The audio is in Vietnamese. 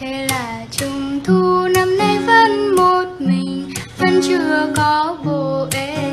thế là trung thu năm nay vẫn một mình vẫn chưa có bố em